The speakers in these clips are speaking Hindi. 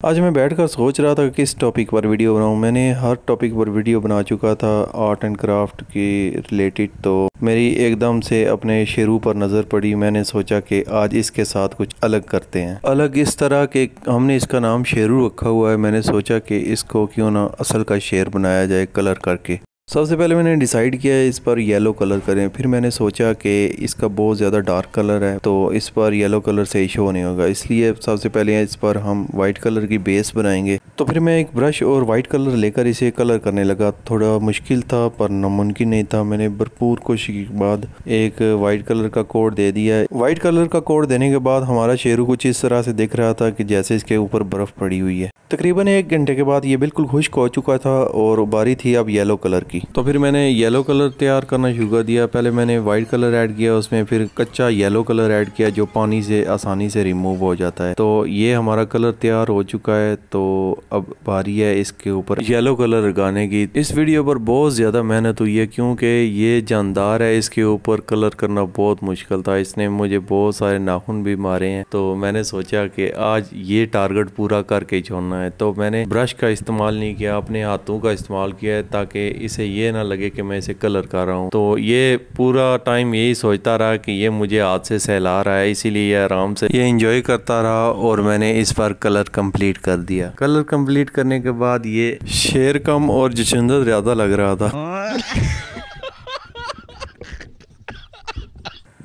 आज मैं बैठकर सोच रहा था किस टॉपिक पर वीडियो बनाऊँ। मैंने हर टॉपिक पर वीडियो बना चुका था आर्ट एंड क्राफ्ट के रिलेटेड तो। मेरी एकदम से अपने शेरू पर नज़र पड़ी। मैंने सोचा कि आज इसके साथ कुछ अलग करते हैं। अलग इस तरह के, हमने इसका नाम शेरू रखा हुआ है। मैंने सोचा कि इसको क्यों ना असल का शेर बनाया जाए कलर करके। सबसे पहले मैंने डिसाइड किया है इस पर येलो कलर करें। फिर मैंने सोचा कि इसका बहुत ज़्यादा डार्क कलर है तो इस पर येलो कलर से शो नहीं होगा। इसलिए सबसे पहले इस पर हम वाइट कलर की बेस बनाएँगे। तो फिर मैं एक ब्रश और वाइट कलर लेकर इसे कलर करने लगा। थोड़ा मुश्किल था, पर नामुमकिन नहीं था। मैंने भरपूर कोशिश के। बाद एक वाइट कलर का कोड दे दिया। वाइट कलर का कोड देने के बाद हमारा शेरू कुछ इस तरह से दिख रहा था कि जैसे इसके ऊपर बर्फ़ पड़ी हुई है। तकरीबन एक घंटे के बाद ये बिल्कुल खुश्क हो चुका था और बारी थी अब येलो कलर की। तो फिर मैंने येलो कलर तैयार करना शुरू कर दिया। पहले मैंने वाइट कलर ऐड किया, उसमें फिर कच्चा येलो कलर ऐड किया, जो पानी से आसानी से रिमूव हो जाता है। तो ये हमारा कलर तैयार हो चुका है। तो अब बारी है इसके ऊपर येलो कलर लगाने की। इस वीडियो पर बहुत ज़्यादा मेहनत हुई है क्योंकि ये जानदार है, इसके ऊपर कलर करना बहुत मुश्किल था। इसने मुझे बहुत सारे नाखून भी मारे हैं। तो मैंने सोचा कि आज ये टारगेट पूरा करके छोड़ना है। तो मैंने ब्रश का इस्तेमाल नहीं किया, अपने हाथों का इस्तेमाल किया है ताकि इसे ये ना लगे कि मैं इसे कलर कर रहा हूँ। तो ये पूरा टाइम यही सोचता रहा कि ये मुझे हाथ से सहला रहा है, इसीलिए ये आराम से ये इंजॉय करता रहा और मैंने इस पर कलर कंप्लीट कर दिया। कलर कंप्लीट करने के बाद ये शेर कम और जशिंदर ज़्यादा लग रहा था।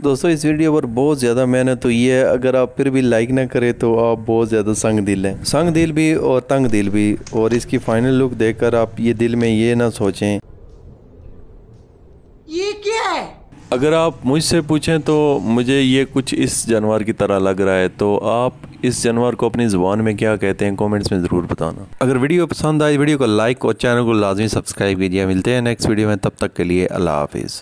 दोस्तों, इस वीडियो पर बहुत ज़्यादा मेहनत हुई है। अगर आप फिर भी लाइक ना करें तो आप बहुत ज़्यादा संग दिल हैं। संग दिल भी और तंग दिल भी। और इसकी फाइनल लुक देखकर आप ये दिल में ये ना सोचें। ये क्या है? अगर आप मुझसे पूछें तो मुझे ये कुछ इस जानवर की तरह लग रहा है तो आप इस जानवर को अपनी ज़ुबान में क्या कहते हैं, कमेंट्स में ज़रूर बताना। अगर वीडियो पसंद आए, वीडियो को लाइक और चैनल को लाजमी सब्सक्राइब कीजिए। मिलते हैं नेक्स्ट वीडियो में, तब तक के लिए अल्लाह हाफिज़।